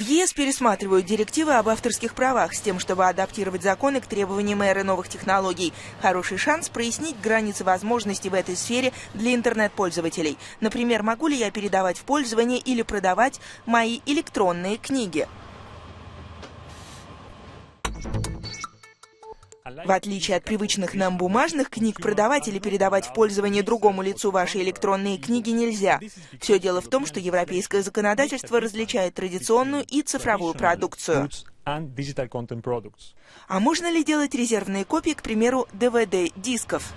ЕС пересматривают директивы об авторских правах с тем, чтобы адаптировать законы к требованиям эры новых технологий. Хороший шанс прояснить границы возможностей в этой сфере для интернет-пользователей. Например, могу ли я передавать в пользование или продавать мои электронные книги? В отличие от привычных нам бумажных книг, продавать или передавать в пользование другому лицу ваши электронные книги нельзя. Все дело в том, что европейское законодательство различает традиционную и цифровую продукцию. А можно ли делать резервные копии, к примеру, DVD-дисков?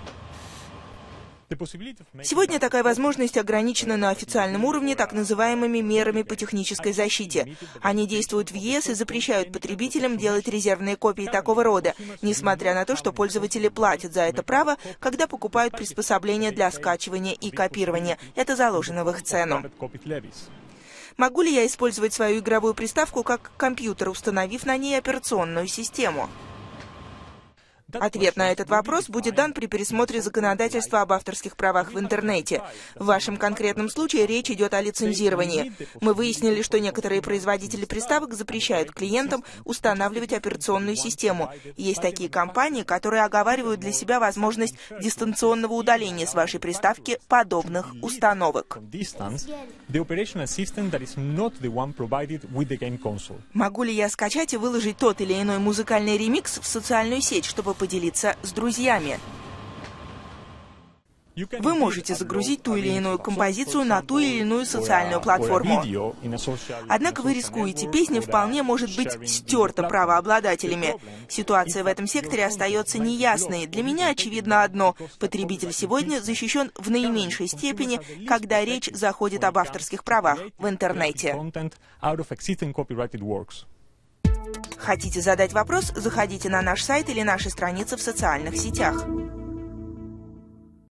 Сегодня такая возможность ограничена на официальном уровне так называемыми мерами по технической защите. Они действуют в ЕС и запрещают потребителям делать резервные копии такого рода, несмотря на то, что пользователи платят за это право, когда покупают приспособления для скачивания и копирования. Это заложено в их цену. Могу ли я использовать свою игровую приставку как компьютер, установив на ней операционную систему? Ответ на этот вопрос будет дан при пересмотре законодательства об авторских правах в интернете. В вашем конкретном случае речь идет о лицензировании. Мы выяснили, что некоторые производители приставок запрещают клиентам устанавливать операционную систему. Есть такие компании, которые оговаривают для себя возможность дистанционного удаления с вашей приставки подобных установок. Могу ли я скачать и выложить тот или иной музыкальный ремикс в социальную сеть, чтобы поделиться с друзьями. Вы можете загрузить ту или иную композицию на ту или иную социальную платформу. Однако вы рискуете, песня вполне может быть стерта правообладателями. Ситуация в этом секторе остается неясной. Для меня очевидно одно. Потребитель сегодня защищен в наименьшей степени, когда речь заходит об авторских правах в интернете. Хотите задать вопрос? Заходите на наш сайт или наши страницы в социальных сетях.